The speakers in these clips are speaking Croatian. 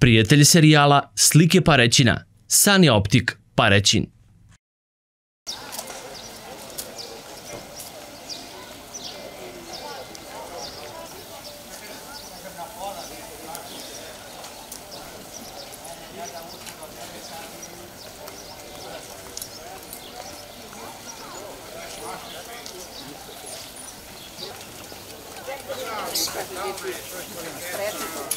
Prijatelj serijala Slike Parećina, Sani Optik Parećin. Para viver tudo. Para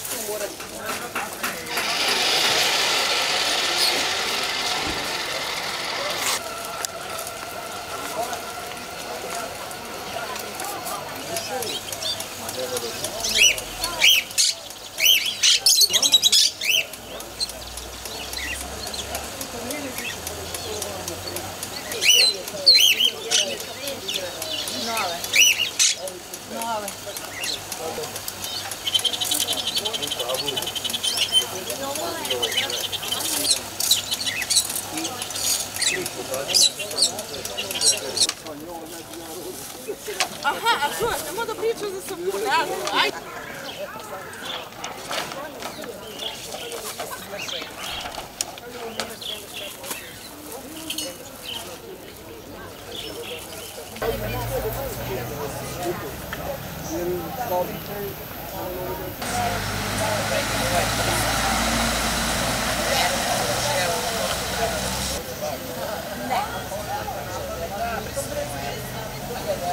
Aha, a čo, ne mogu da pričam za sabu, naravno.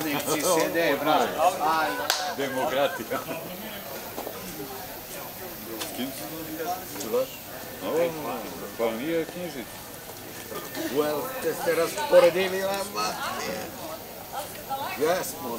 radnici sjede, brate. Demokratija. S kim? O, pa nije well, te ste rasporedili vama. Jesmo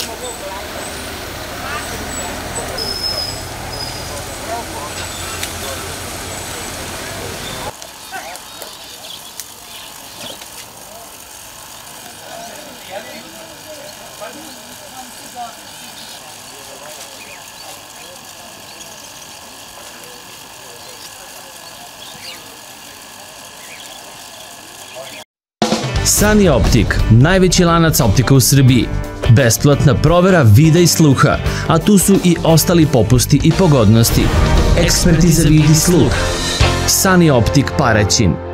Sani Optik, najveći lanac optika u Srbiji. Besplatna provera vida i sluha, a tu su i ostali popusti i pogodnosti. Eksperti za vid i sluh. Sani Optik Paraćin.